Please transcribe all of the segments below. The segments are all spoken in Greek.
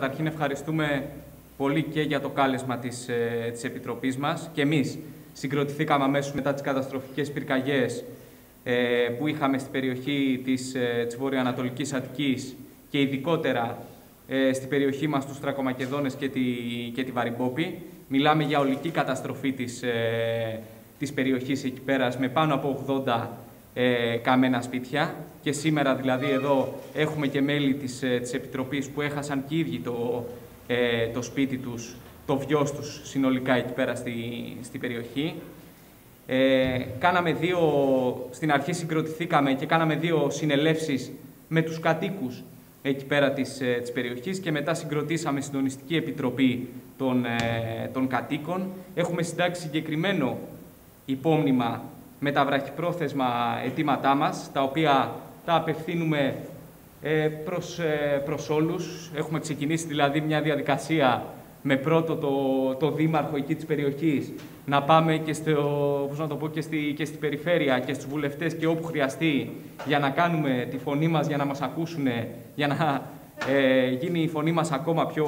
Καταρχήν ευχαριστούμε πολύ και για το κάλεσμα της, ε, της Επιτροπής μας και εμείς συγκροτηθήκαμε αμέσως μετά τις καταστροφικές πυρκαγιές ε, που είχαμε στην περιοχή της, ε, της Βορειοανατολικής Αττικής και ειδικότερα ε, στην περιοχή μας τους Τρακομακεδόνες και τη, και τη Βαριμπόπη. Μιλάμε για ολική καταστροφή της, ε, της περιοχής εκεί πέρα με πάνω από 80 ε, καμένα σπίτια και σήμερα δηλαδή εδώ έχουμε και μέλη της, ε, της Επιτροπής που έχασαν και οι ίδιοι το, ε, το σπίτι τους, το βιός τους συνολικά εκεί πέρα στη, στη περιοχή. Ε, κάναμε δύο, στην αρχή συγκροτηθήκαμε και κάναμε δύο συνελεύσεις με τους κατοίκους εκεί πέρα της, ε, της περιοχής και μετά συγκροτήσαμε συντονιστική επιτροπή των, ε, των κατοίκων. Έχουμε συντάξει συγκεκριμένο υπόμνημα με τα βραχυπρόθεσμα αιτήματά μας, τα οποία τα απευθύνουμε ε, προς, ε, προς όλους. Έχουμε ξεκινήσει δηλαδή μια διαδικασία με πρώτο το, το δήμαρχο εκεί της περιοχής να πάμε και, στο, πώς να το πω, και, στη, και στην περιφέρεια και στους βουλευτές και όπου χρειαστεί για να κάνουμε τη φωνή μας, για να μας ακούσουν, για να ε, γίνει η φωνή μας ακόμα πιο,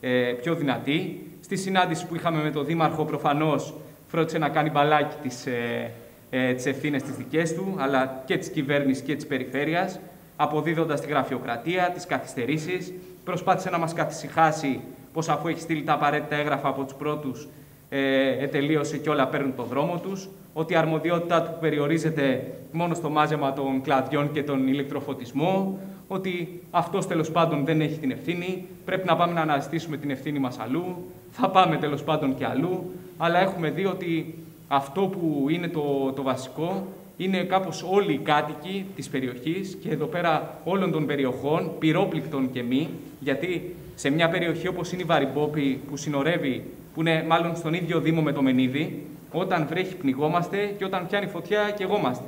ε, πιο δυνατή. Στη συνάντηση που είχαμε με τον Δήμαρχο προφανώς φρόντισε να κάνει μπαλάκι τις, ε, ε, τις ευθύνες τις δικές του, αλλά και της κυβέρνησης και της περιφέρειας, αποδίδοντας τη γραφειοκρατία, τις καθυστερήσεις. Προσπάθησε να μας καθησυχάσει πως αφού έχει στείλει τα απαραίτητα έγγραφα από τους πρώτους, ε, ετελείωσε και όλα παίρνουν το δρόμο τους, ότι η αρμοδιότητά του περιορίζεται μόνο στο μάζεμα των κλαδιών και τον ηλεκτροφωτισμό, ότι αυτός τέλος πάντων δεν έχει την ευθύνη, πρέπει να πάμε να αναζητήσουμε την ευθύνη μας αλλού, θα πάμε τέλος πάντων και αλλού, αλλά έχουμε δει ότι αυτό που είναι το, το βασικό είναι κάπως όλοι οι κάτοικοι της περιοχής και εδώ πέρα όλων των περιοχών, πυρόπληκτων και μη, γιατί σε μια περιοχή όπως είναι η Βαριμπόπη που συνορεύει, που είναι μάλλον στον ίδιο Δήμο με το Μενίδη, όταν βρέχει πνιγόμαστε και όταν πιάνει φωτιά καιγόμαστε.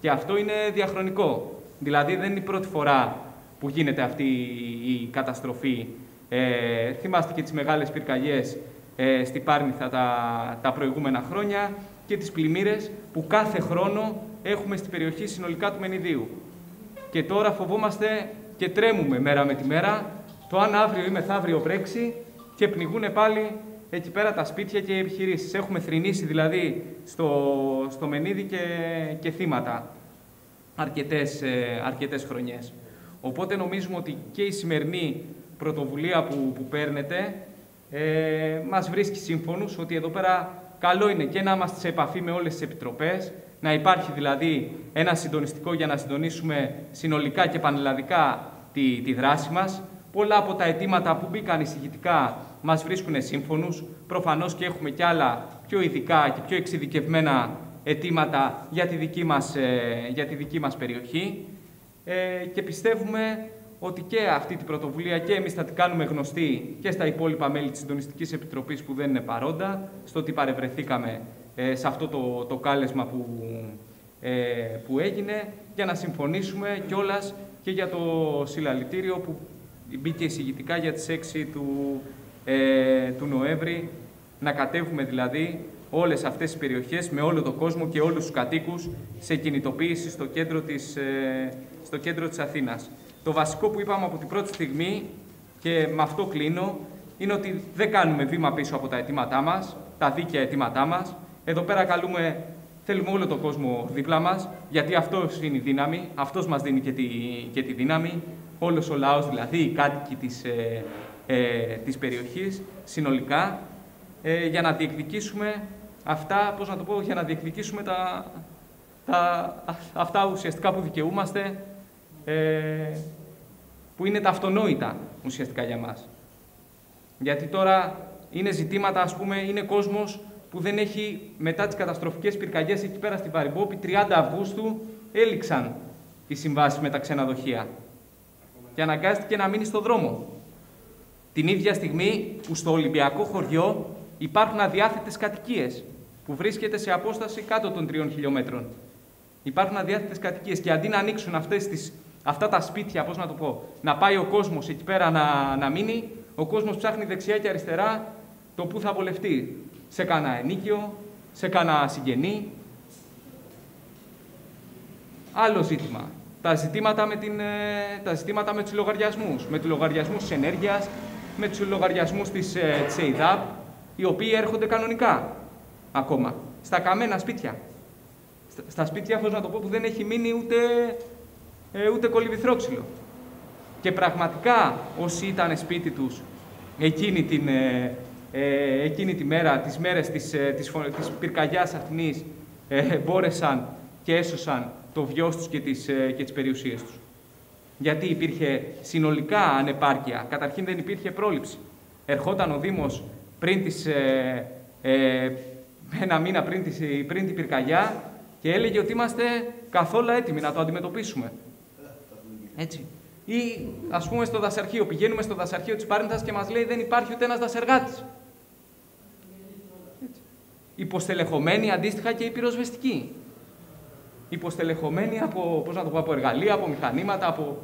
Και αυτό είναι διαχρονικό. Δηλαδή δεν είναι η πρώτη φορά που γίνεται αυτή η καταστροφή. Ε, θυμάστε και τις μεγάλες πυρκαγιές ε, στη Πάρνηθα τα, τα προηγούμενα χρόνια και τις πλημμύρες που κάθε χρόνο έχουμε στην περιοχή συνολικά του Μενιδίου. Και τώρα φοβόμαστε και τρέμουμε μέρα με τη μέρα το αν αύριο ή μεθαύριο βρέξει και πνιγούν πάλι εκεί πέρα τα σπίτια και οι επιχειρήσεις. Έχουμε θρυνήσει δηλαδή στο, στο Μενίδι και, και θύματα αρκετές, ε, αρκετές χρονιές. Οπότε νομίζουμε ότι και η σημερινή πρωτοβουλία που, που παίρνετε ε, μας βρίσκει σύμφωνους ότι εδώ πέρα καλό είναι και να είμαστε σε επαφή με όλες τις επιτροπές, να υπάρχει δηλαδή ένα συντονιστικό για να συντονίσουμε συνολικά και πανελλαδικά τη, τη δράση μας. Πολλά από τα αιτήματα που μπήκαν εισηγητικά μας βρίσκουν σύμφωνους. Προφανώς και έχουμε κι άλλα πιο ειδικά και πιο εξειδικευμένα αιτήματα για τη δική μας, ε, για τη δική μας περιοχή. Ε, και πιστεύουμε ότι και αυτή την πρωτοβουλία και εμείς θα την κάνουμε γνωστή και στα υπόλοιπα μέλη της Συντονιστικής Επιτροπής που δεν είναι παρόντα, στο ότι παρευρεθήκαμε ε, σε αυτό το, το κάλεσμα που, ε, που έγινε, για να συμφωνήσουμε κιόλας και για το συλλαλητήριο που μπήκε εισηγητικά για τις 6 του, ε, του Νοέμβρη, να κατέβουμε δηλαδή όλες αυτές τις περιοχές με όλο τον κόσμο και όλους τους κατοίκους σε κινητοποίηση στο κέντρο της, ε, στο κέντρο της Αθήνας. Το βασικό που είπαμε από την πρώτη στιγμή και με αυτό κλείνω είναι ότι δεν κάνουμε βήμα πίσω από τα αιτήματά μας, τα δίκαια αιτήματά μας. Εδώ πέρα καλούμε, θέλουμε όλο τον κόσμο δίπλα μας, γιατί αυτός είναι η δύναμη, αυτός μας δίνει και τη, και τη δύναμη. Όλος ο λαός, δηλαδή οι κάτοικοι της, ε, ε, της περιοχής, συνολικά, ε, για να διεκδικήσουμε αυτά, πώς να το πω, για να διεκδικήσουμε τα, τα, αυτά ουσιαστικά που δικαιούμαστε, ε, που είναι τα αυτονόητα ουσιαστικά για μας. Γιατί τώρα είναι ζητήματα, ας πούμε, είναι κόσμος που δεν έχει μετά τις καταστροφικές πυρκαγιές εκεί πέρα στη Βαριμπόπη, 30 Αυγούστου έληξαν οι συμβάσεις με τα ξενοδοχεία και αναγκάστηκε να μείνει στο δρόμο. Την ίδια στιγμή που στο Ολυμπιακό χωριό υπάρχουν αδιάθετες κατοικίες που βρίσκεται σε απόσταση κάτω των τριών χιλιόμετρων. Υπάρχουν αδιάθετες κατοικίες και αντί να ανοίξουν αυτές τις αυτά τα σπίτια, πώς να το πω, να πάει ο κόσμος εκεί πέρα να, να μείνει, ο κόσμος ψάχνει δεξιά και αριστερά το που θα βολευτεί. Σε κάνα ενίκιο, σε κάνα συγγενή. Άλλο ζήτημα. Τα ζητήματα με, την, ε, τα ζητήματα με τους λογαριασμούς. Με τους λογαριασμούς της ενέργειας, με τους λογαριασμούς της, ε, της ΕΙΔΑΠ, οι οποίοι έρχονται κανονικά ακόμα, στα καμένα σπίτια. Στα, στα σπίτια, πώς να το πω, που δεν έχει μείνει ούτε, ε, ούτε κολυβηθρόξυλο. Και πραγματικά όσοι ήταν σπίτι τους εκείνη, την, ε, ε, εκείνη τη μέρα, τις μέρες της, ε, της, της πυρκαγιάς αυτής, ε, μπόρεσαν και έσωσαν το βιός τους και τις, ε, και τις περιουσίες τους. Γιατί υπήρχε συνολικά ανεπάρκεια. Καταρχήν δεν υπήρχε πρόληψη. Ερχόταν ο Δήμος πριν τις, ε, ε, ένα μήνα πριν, τις, πριν την πυρκαγιά και έλεγε ότι είμαστε καθόλου έτοιμοι να το αντιμετωπίσουμε. Έτσι. Ή ας πούμε στο δασαρχείο, πηγαίνουμε στο δασαρχείο της Πάρνηθας και μας λέει δεν υπάρχει ούτε ένας δασεργάτης. Υποστελεχωμένοι αντίστοιχα και οι πυροσβεστικοί. Υποστελεχωμένοι από, πώς να το πω, από εργαλεία, από μηχανήματα, από...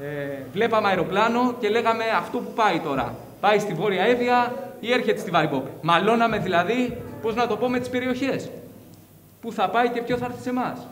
Ε, βλέπαμε αεροπλάνο και λέγαμε αυτό που πάει τώρα. Πάει στη Βόρεια Εύβοια ή έρχεται στη Βαρυμπόπη. Μαλώναμε δηλαδή, πώς να το πω, με τις περιοχές. Πού θα πάει και ποιος θα έρθει σε εμάς.